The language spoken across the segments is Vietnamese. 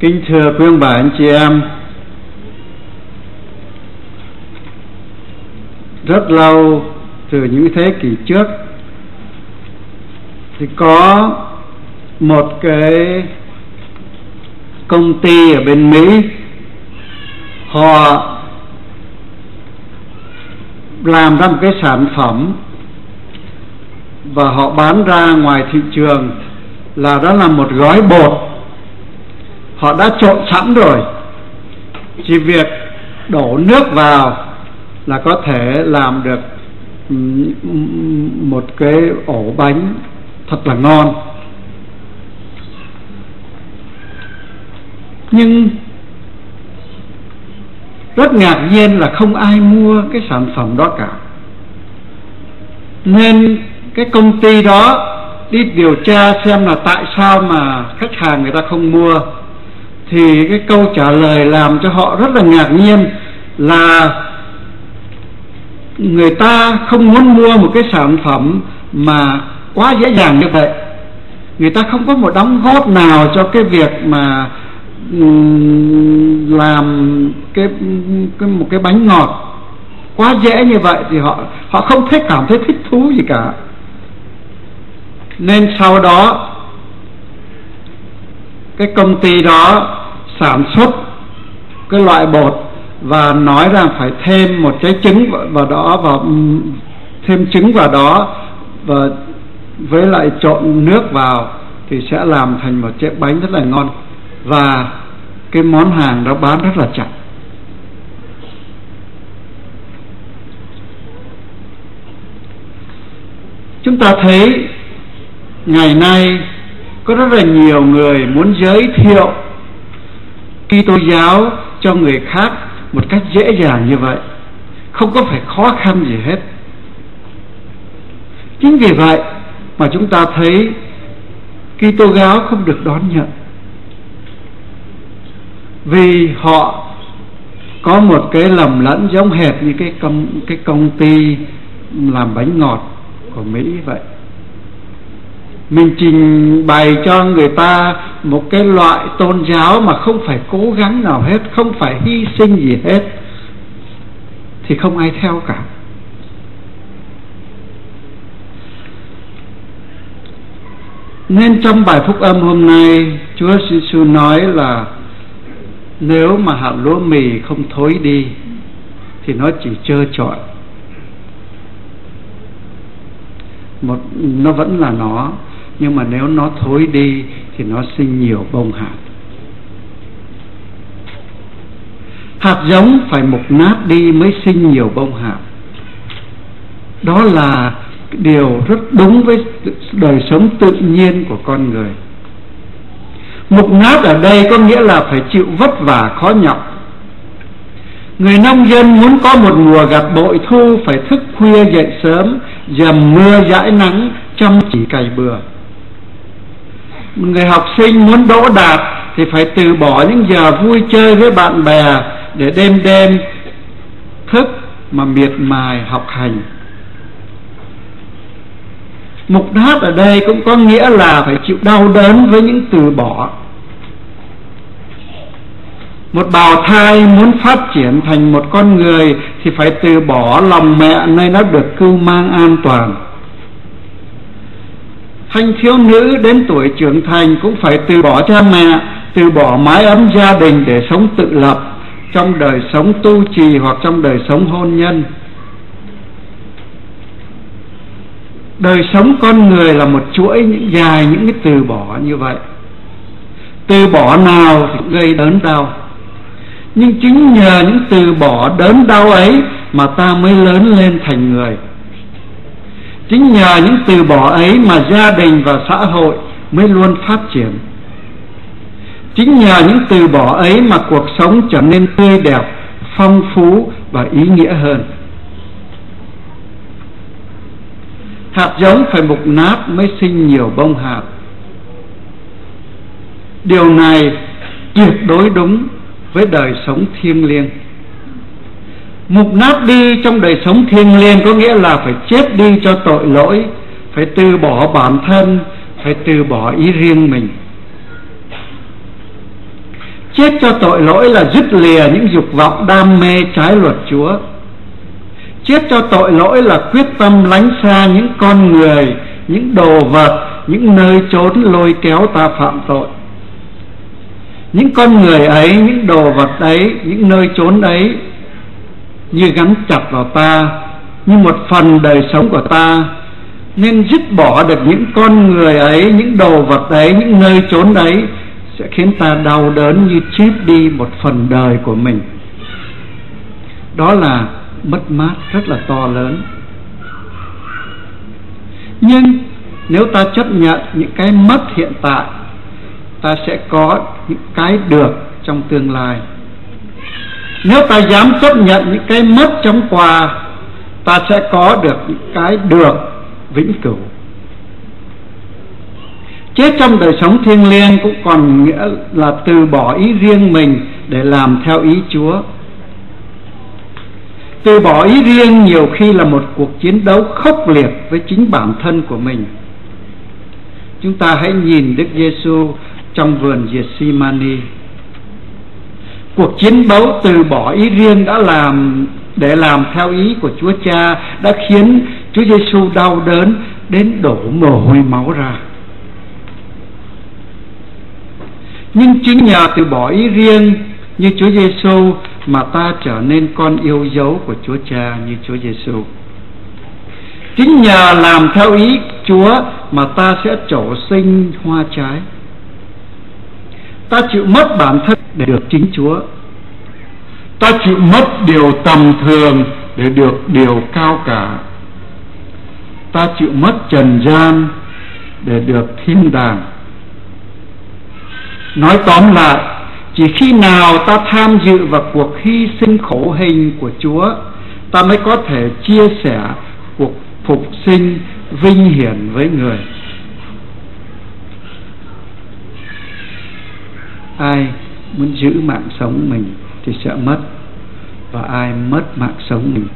Kính thưa quý ông bà, anh chị em. Rất lâu từ những thế kỷ trước Thì có một cái công ty ở bên Mỹ, Họ làm ra một cái sản phẩm và họ bán ra ngoài thị trường là đó là một gói bột. Họ đã trộn sẵn rồi. Chỉ việc đổ nước vào là có thể làm được ừ, một cái ổ bánh thật là ngon. Nhưng rất ngạc nhiên là không ai mua cái sản phẩm đó cả. Nên cái công ty đó đi điều tra xem là tại sao mà khách hàng người ta không mua. Thì cái câu trả lời làm cho họ rất là ngạc nhiên là người ta không muốn mua một cái sản phẩm mà quá dễ dàng như vậy. Người ta không có một đóng góp nào cho cái việc mà làm cái, cái một cái bánh ngọt quá dễ như vậy thì họ họ không thấy cảm thấy thích thú gì cả nên sau đó, cái công ty đó sản xuất cái loại bột và nói rằng phải thêm một cái trứng vào đó và thêm trứng vào đó và với lại trộn nước vào thì sẽ làm thành một chiếc bánh rất là ngon. Và cái món hàng đó bán rất là chặt. Chúng ta thấy ngày nay, có rất là nhiều người muốn giới thiệu Kitô giáo cho người khác một cách dễ dàng như vậy. Không có phải khó khăn gì hết. Chính vì vậy mà chúng ta thấy Kitô giáo không được đón nhận. Vì họ có một cái lầm lẫn giống hệt như cái công cái công ty làm bánh ngọt của Mỹ vậy mình trình bày cho người ta một cái loại tôn giáo mà không phải cố gắng nào hết, không phải hy sinh gì hết, thì không ai theo cả. Nên trong bài phúc âm hôm nay, Chúa Giêsu nói là nếu mà hạt lúa mì không thối đi, thì nó chỉ trơ trọi. Một, nó vẫn là nó nhưng mà nếu nó thối đi thì nó sinh nhiều bông hạt. Hạt giống phải mục nát đi mới sinh nhiều bông hạt. Đó là điều rất đúng với đời sống tự nhiên của con người. Mục nát ở đây có nghĩa là phải chịu vất vả, khó nhọc. Người nông dân muốn có một mùa gặt bội thu phải thức khuya dậy sớm, dầm mưa dãi nắng, chăm chỉ cày bừa người học sinh muốn đỗ đạt thì phải từ bỏ những giờ vui chơi với bạn bè để đêm đêm thức mà miệt mài học hành. Mục nát ở đây cũng có nghĩa là phải chịu đau đớn với những từ bỏ. Một bào thai muốn phát triển thành một con người thì phải từ bỏ lòng mẹ nơi nó được cưu mang an toàn thanh thiếu nữ đến tuổi trưởng thành cũng phải từ bỏ cha mẹ, từ bỏ mái ấm gia đình để sống tự lập trong đời sống tu trì hoặc trong đời sống hôn nhân. Đời sống con người là một chuỗi những dài, những cái từ bỏ như vậy. Từ bỏ nào thì gây đớn đau. Nhưng chính nhờ những từ bỏ đớn đau ấy mà ta mới lớn lên thành người chính nhờ những từ bỏ ấy mà gia đình và xã hội mới luôn phát triển. Chính nhờ những từ bỏ ấy mà cuộc sống trở nên tươi đẹp, phong phú và ý nghĩa hơn. Hạt giống phải mục nát mới sinh nhiều bông hạt. Điều này tuyệt đối đúng với đời sống thiêng liêng mục nát đi trong đời sống thiêng liêng có nghĩa là phải chết đi cho tội lỗi, phải từ bỏ bản thân, phải từ bỏ ý riêng mình. Chết cho tội lỗi là dứt lìa những dục vọng đam mê trái luật chúa. Chết cho tội lỗi là quyết tâm lánh xa những con người, những đồ vật, những nơi trốn lôi kéo ta phạm tội. Những con người ấy, những đồ vật ấy, những nơi trốn ấy như gắn chặt vào ta, như một phần đời sống của ta, nên dứt bỏ được những con người ấy, những đồ vật ấy, những nơi trốn ấy, sẽ khiến ta đau đớn như chết đi một phần đời của mình. Đó là mất mát rất là to lớn. Nhưng nếu ta chấp nhận những cái mất hiện tại, ta sẽ có những cái được trong tương lai nếu ta dám chấp nhận những cái mất trong quà ta sẽ có được những cái được vĩnh cửu. Chết trong đời sống thiêng liêng cũng còn nghĩa là từ bỏ ý riêng mình để làm theo ý chúa. Từ bỏ ý riêng nhiều khi là một cuộc chiến đấu khốc liệt với chính bản thân của mình. Chúng ta hãy nhìn đức giêsu trong vườn Gethsemane cuộc chiến đấu từ bỏ ý riêng đã làm, để làm theo ý của Chúa Cha đã khiến Chúa Giêsu đau đớn đến đổ mồ hôi máu ra. Nhưng chính nhờ từ bỏ ý riêng như Chúa Giêsu mà ta trở nên con yêu dấu của Chúa Cha như Chúa Giêsu. Chính nhờ làm theo ý Chúa mà ta sẽ trổ sinh hoa trái. Ta chịu mất bản thân để được chính Chúa. Ta chịu mất điều tầm thường để được điều cao cả. Ta chịu mất trần gian để được thiên đàng. Nói tóm lại, chỉ khi nào ta tham dự vào cuộc hy sinh khổ hình của Chúa, ta mới có thể chia sẻ cuộc phục sinh vinh hiển với người. Ai muốn giữ mạng sống mình thì sẽ mất và ai mất mạng sống mình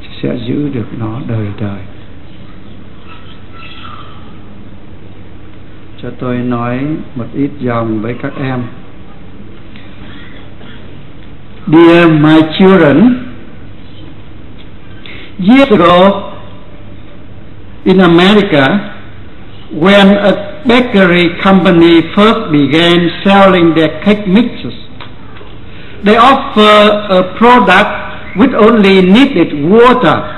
thì sẽ giữ được nó đời đời. Cho tôi nói một ít dòng với các em. Dear my children, years ago in America, when a bakery company first began selling their cake mixes, they offer a product with only needed water.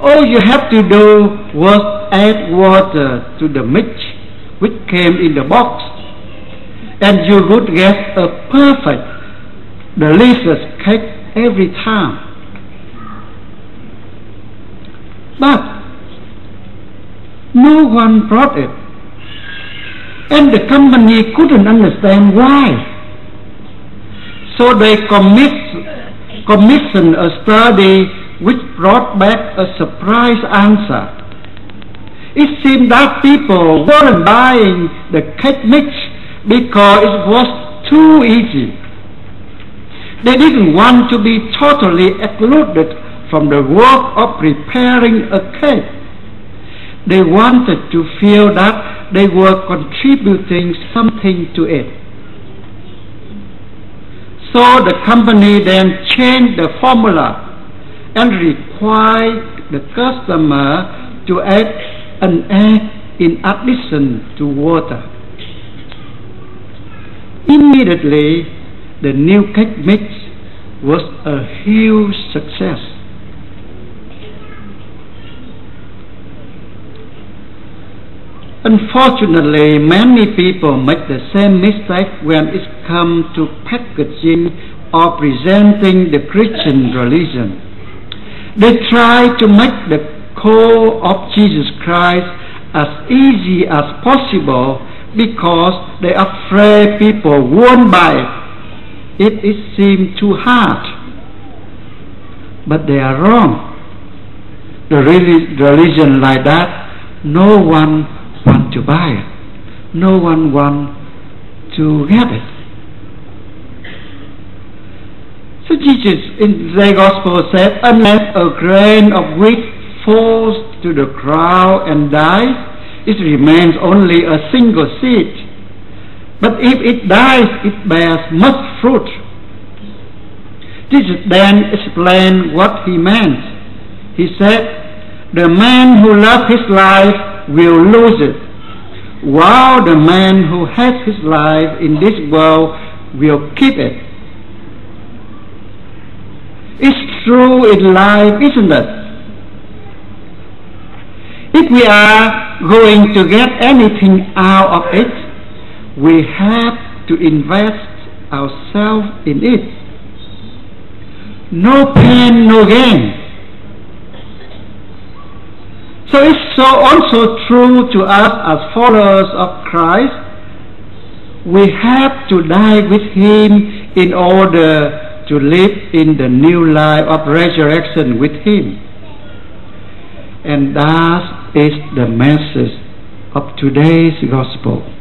All you have to do was add water to the mix which came in the box and you would get a perfect delicious cake every time. But no one brought it. And the company couldn't understand why. So they commis- commissioned a study which brought back a surprise answer. It seemed that people weren't buying the cake mix because it was too easy. They didn't want to be totally excluded from the work of preparing a cake. They wanted to feel that they were contributing something to it. So the company then changed the formula and required the customer to add an egg in addition to water. Immediately, the new cake mix was a huge success. Unfortunately, many people make the same mistake when it comes to packaging or presenting the Christian religion. They try to make the call of Jesus Christ as easy as possible because they are afraid people won't buy it. It, it seems too hard. But they are wrong. The religion like that, no one buy it. No one want to get it. So Jesus in the gospel said, unless a grain of wheat falls to the ground and dies, it remains only a single seed. But if it dies, it bears much fruit. Jesus then explained what he meant. He said, The man who loves his life will lose it, while the man who has his life in this world will keep it. It's true in life, isn't it? If we are going to get anything out of it, we have to invest ourselves in it. No pain, no gain. So it's so also true to us as followers of Christ. We have to die with Him in order to live in the new life of resurrection with Him. And that is the message of today's gospel.